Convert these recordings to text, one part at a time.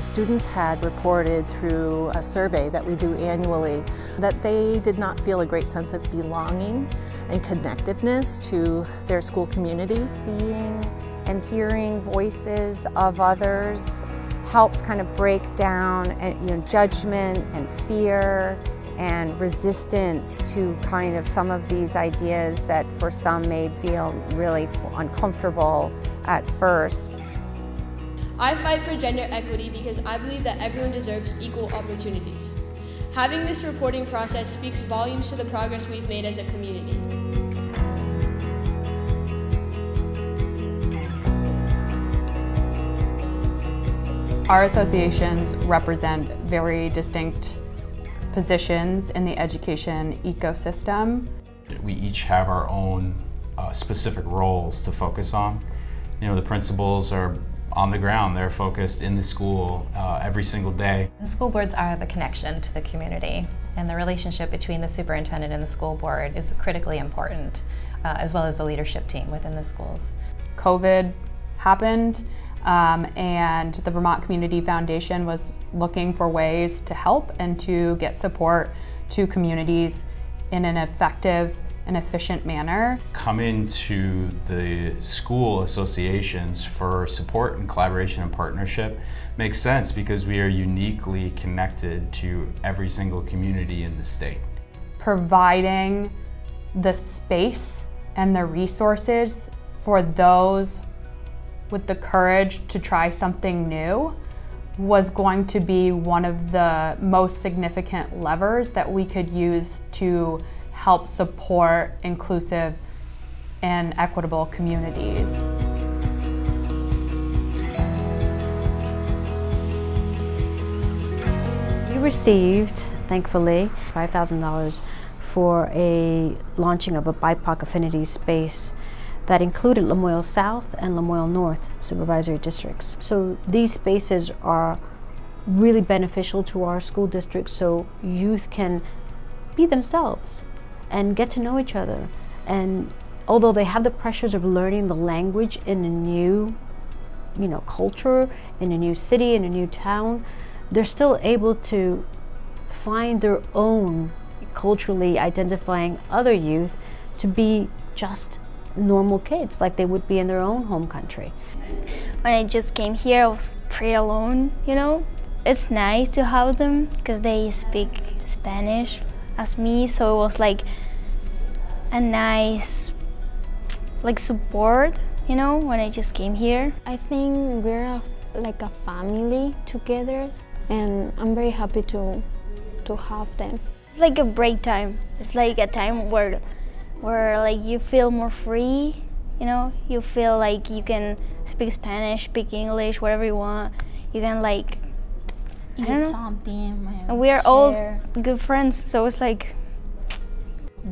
Students had reported through a survey that we do annually that they did not feel a great sense of belonging and connectiveness to their school community. Seeing and hearing voices of others helps kind of break down uh, you know, judgment and fear and resistance to kind of some of these ideas that for some may feel really uncomfortable at first. I fight for gender equity because I believe that everyone deserves equal opportunities. Having this reporting process speaks volumes to the progress we've made as a community. Our associations represent very distinct positions in the education ecosystem. We each have our own uh, specific roles to focus on. You know, the principals are on the ground, they're focused in the school uh, every single day. The school boards are the connection to the community and the relationship between the superintendent and the school board is critically important, uh, as well as the leadership team within the schools. COVID happened um, and the Vermont Community Foundation was looking for ways to help and to get support to communities in an effective and efficient manner. Come into the school associations for support and collaboration and partnership makes sense because we are uniquely connected to every single community in the state. Providing the space and the resources for those with the courage to try something new was going to be one of the most significant levers that we could use to help support inclusive and equitable communities. We received, thankfully, $5,000 for a launching of a BIPOC affinity space that included Lamoille South and Lamoille North supervisory districts. So these spaces are really beneficial to our school districts so youth can be themselves and get to know each other. And although they have the pressures of learning the language in a new you know, culture, in a new city, in a new town, they're still able to find their own culturally identifying other youth to be just normal kids like they would be in their own home country. When I just came here, I was pretty alone, you know. It's nice to have them because they speak Spanish as me, so it was like a nice like support, you know, when I just came here. I think we're a, like a family together and I'm very happy to to have them. It's like a break time. It's like a time where where like you feel more free you know you feel like you can speak spanish speak english whatever you want you can like eat I don't know. something and we are share. all good friends so it's like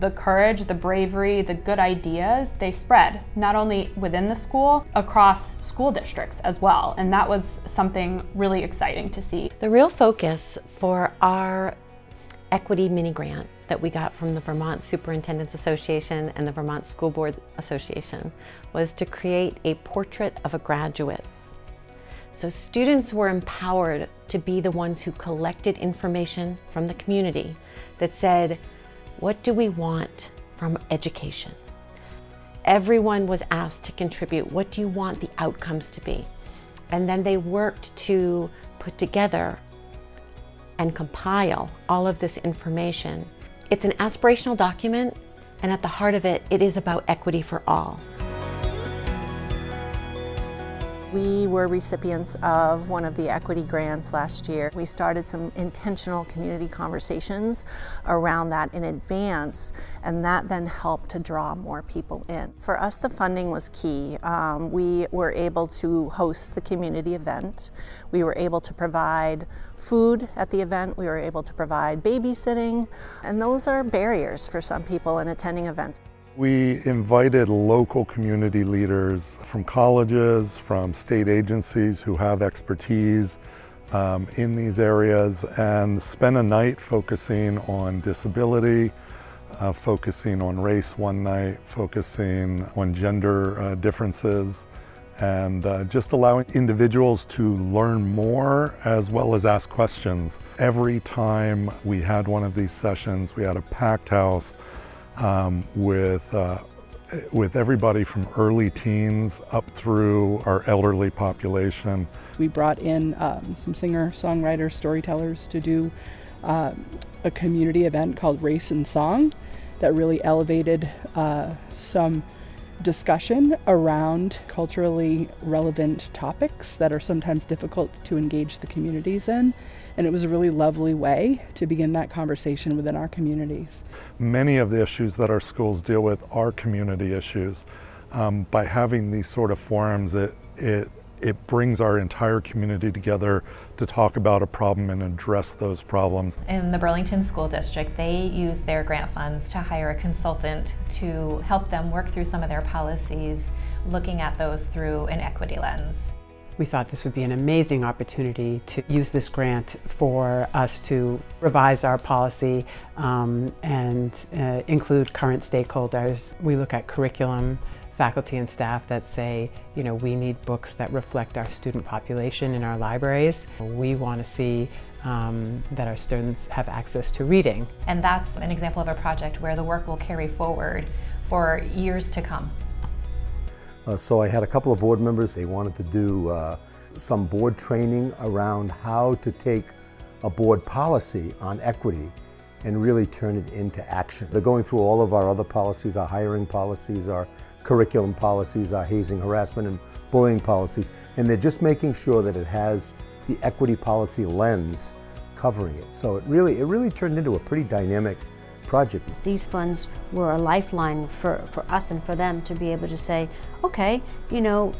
the courage, the bravery, the good ideas, they spread not only within the school, across school districts as well. And that was something really exciting to see. The real focus for our equity mini grant that we got from the Vermont Superintendents Association and the Vermont School Board Association was to create a portrait of a graduate. So students were empowered to be the ones who collected information from the community that said, what do we want from education? Everyone was asked to contribute, what do you want the outcomes to be? And then they worked to put together and compile all of this information it's an aspirational document, and at the heart of it, it is about equity for all. We were recipients of one of the equity grants last year. We started some intentional community conversations around that in advance, and that then helped to draw more people in. For us, the funding was key. Um, we were able to host the community event. We were able to provide food at the event. We were able to provide babysitting, and those are barriers for some people in attending events. We invited local community leaders from colleges, from state agencies who have expertise um, in these areas and spent a night focusing on disability, uh, focusing on race one night, focusing on gender uh, differences and uh, just allowing individuals to learn more as well as ask questions. Every time we had one of these sessions, we had a packed house um, with, uh, with everybody from early teens up through our elderly population. We brought in um, some singer, songwriters, storytellers to do uh, a community event called Race and Song that really elevated uh, some discussion around culturally relevant topics that are sometimes difficult to engage the communities in. And it was a really lovely way to begin that conversation within our communities. Many of the issues that our schools deal with are community issues. Um, by having these sort of forums, it, it it brings our entire community together to talk about a problem and address those problems. In the Burlington School District, they use their grant funds to hire a consultant to help them work through some of their policies, looking at those through an equity lens. We thought this would be an amazing opportunity to use this grant for us to revise our policy um, and uh, include current stakeholders. We look at curriculum, faculty and staff that say, you know, we need books that reflect our student population in our libraries. We want to see um, that our students have access to reading. And that's an example of a project where the work will carry forward for years to come. Uh, so I had a couple of board members, they wanted to do uh, some board training around how to take a board policy on equity and really turn it into action. They're going through all of our other policies, our hiring policies, our curriculum policies, our hazing, harassment, and bullying policies, and they're just making sure that it has the equity policy lens covering it. So it really, it really turned into a pretty dynamic project. These funds were a lifeline for, for us and for them to be able to say, okay, you know,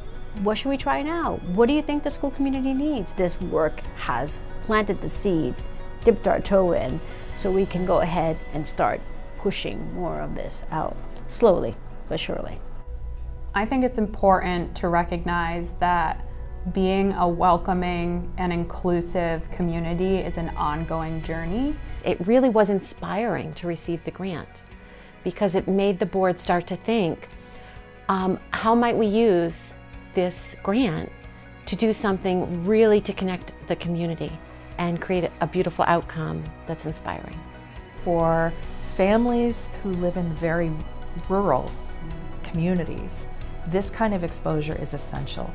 what should we try now? What do you think the school community needs? This work has planted the seed, dipped our toe in, so we can go ahead and start pushing more of this out slowly but surely. I think it's important to recognize that being a welcoming and inclusive community is an ongoing journey. It really was inspiring to receive the grant because it made the board start to think, um, how might we use this grant to do something really to connect the community and create a beautiful outcome that's inspiring. For families who live in very rural communities, this kind of exposure is essential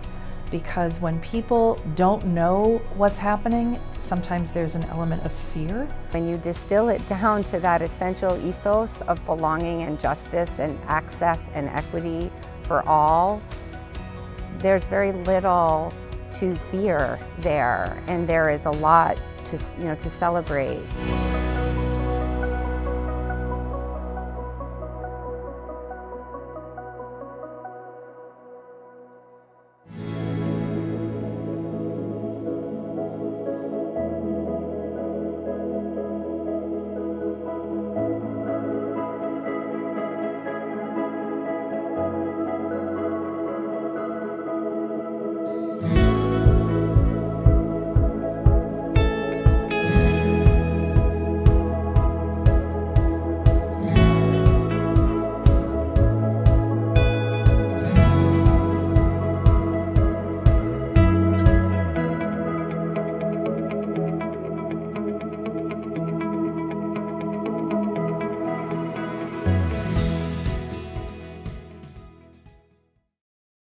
because when people don't know what's happening, sometimes there's an element of fear. When you distill it down to that essential ethos of belonging and justice and access and equity for all, there's very little to fear there, and there is a lot to, you know, to celebrate.